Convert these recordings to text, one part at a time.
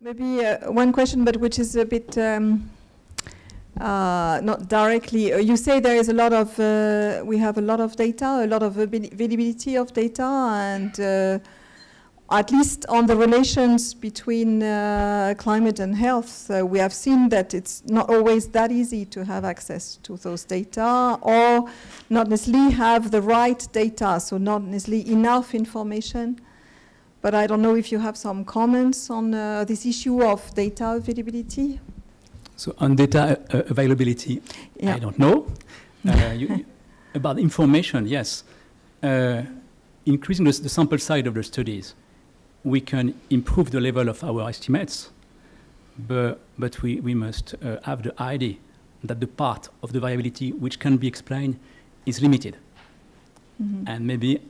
Maybe uh, one question, but which is a bit um, uh, not directly. Uh, you say there is a lot of, uh, we have a lot of data, a lot of availability of data, and uh, at least on the relations between climate and health, we have seen that it's not always that easy to have access to those data, or not necessarily have the right data, so not necessarily enough information but I don't know if you have some comments on uh, this issue of data availability. So on data uh, availability, yeah. I don't know. Uh, you, about information, yes. Uh, increasing the, the, sample size of the studies, we can improve the level of our estimates, but, but we, we must uh, have the idea that the part of the variability which can be explained is limited. Mm -hmm. And maybe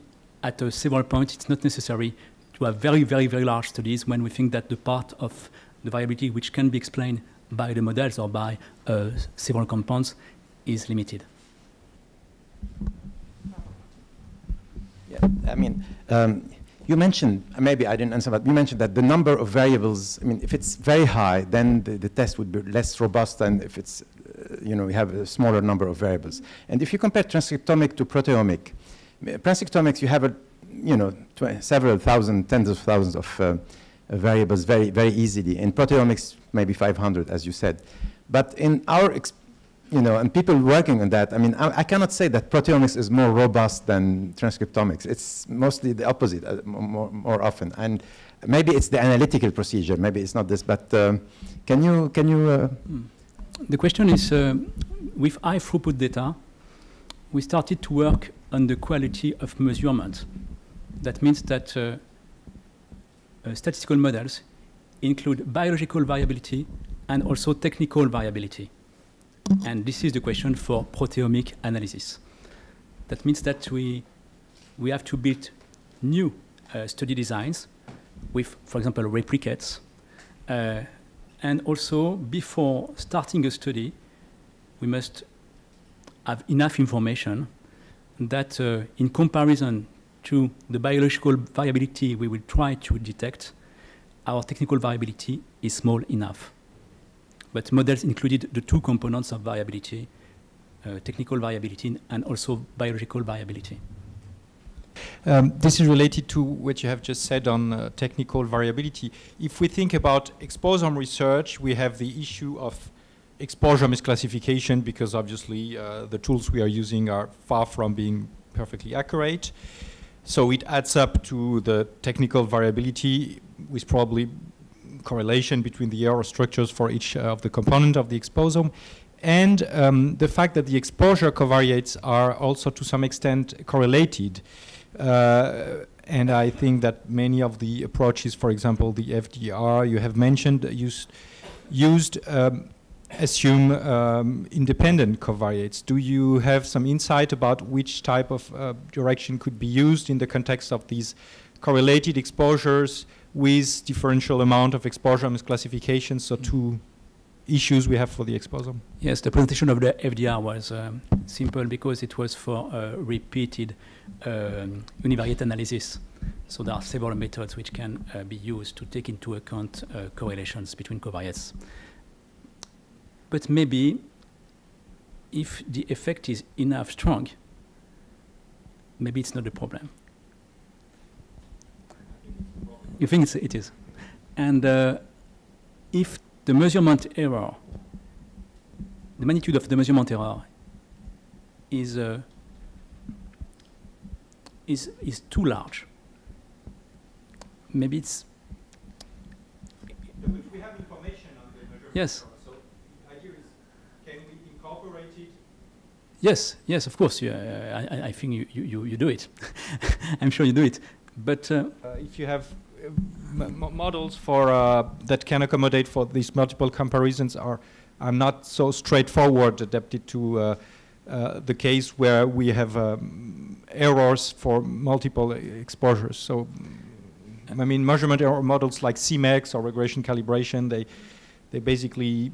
at a several points it's not necessary to have very, very, very large studies when we think that the part of the variability which can be explained by the models or by uh, several compounds is limited. Yeah, I mean, um, you mentioned, maybe I didn't answer, but you mentioned that the number of variables, I mean, if it's very high, then the, the test would be less robust than if it's, uh, you know, we have a smaller number of variables. And if you compare transcriptomic to proteomic, transcriptomics, you have a you know, several thousand, tens of thousands of uh, variables very, very easily. In proteomics, maybe 500, as you said. But in our, you know, and people working on that, I mean, I, I, cannot say that proteomics is more robust than transcriptomics. It's mostly the opposite uh, more, more often. And maybe it's the analytical procedure, maybe it's not this, but um, can you, can you? Uh, hmm. the question is, uh, with high throughput data, we started to work on the quality of measurement. That means that uh, uh, statistical models include biological variability and also technical variability. And this is the question for proteomic analysis. That means that we, we have to build new uh, study designs with, for example, replicates. Uh, and also, before starting a study, we must have enough information that, uh, in comparison to the biological variability we will try to detect, our technical variability is small enough. But models included the two components of variability, uh, technical variability and also biological variability. Um, this is related to what you have just said on uh, technical variability. If we think about exposome research, we have the issue of exposure misclassification because obviously uh, the tools we are using are far from being perfectly accurate. So it adds up to the technical variability with probably correlation between the error structures for each uh, of the component of the exposome. And um, the fact that the exposure covariates are also to some extent correlated. Uh, and I think that many of the approaches, for example, the FDR you have mentioned, used, used um, assume um, independent covariates. Do you have some insight about which type of uh, direction could be used in the context of these correlated exposures with differential amount of exposure misclassification, so two issues we have for the exposome? Yes, the presentation of the FDR was um, simple because it was for uh, repeated um, univariate analysis. So there are several methods which can uh, be used to take into account uh, correlations between covariates. But maybe if the effect is enough strong, maybe it's not a problem. You think it's, it is? And uh, if the measurement error, the magnitude of the measurement error is, uh, is, is too large, maybe it's. Yes. Yes, yes, of course. I, I think you, you, you do it. I'm sure you do it. But uh, uh, if you have uh, models for uh, that can accommodate for these multiple comparisons are are not so straightforward adapted to the case where we have um, errors for multiple exposures. So, I mean, measurement error models like SIMEX or regression calibration, they they basically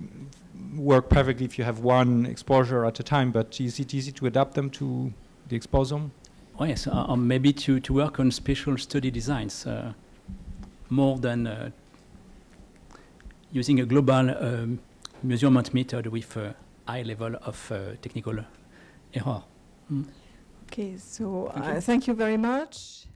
work perfectly if you have one exposure at a time, but is it easy to adapt them to the exposome? Oh yes, uh, uh, maybe to, to work on special study designs uh, more than uh, using a global um, measurement method with a high level of uh, technical error. Mm. Okay, so Thank uh, you. thank you very much.